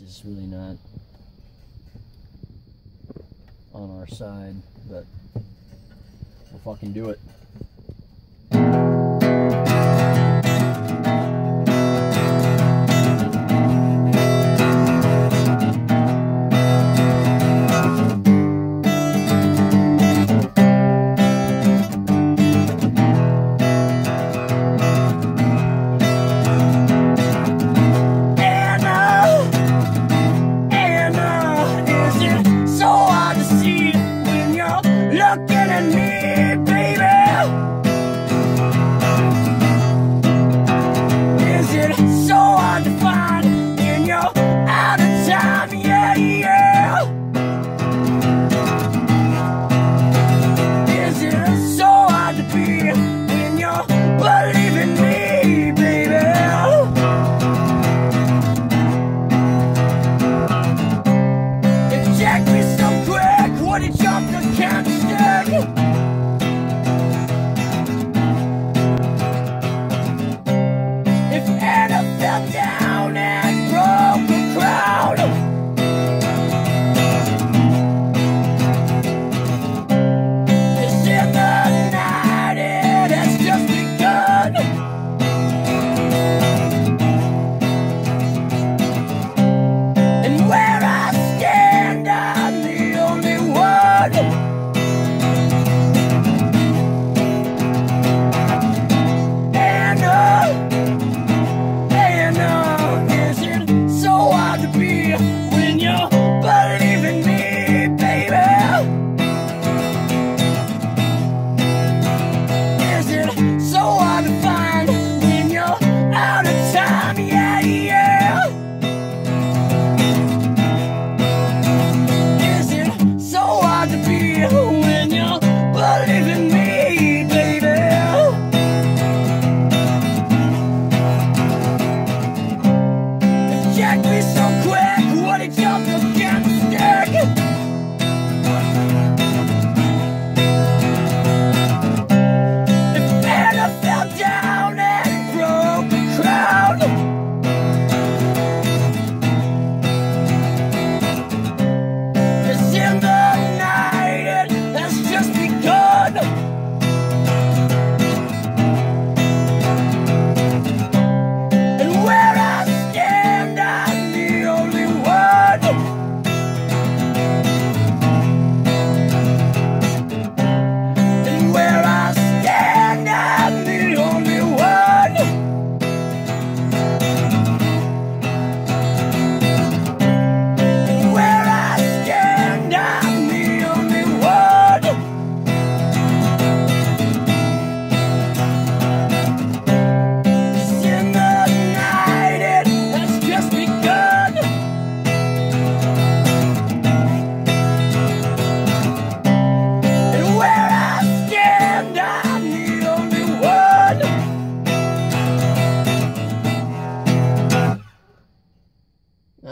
It's just really not on our side, but we'll fucking do it. yeah.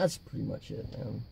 that's pretty much it, man.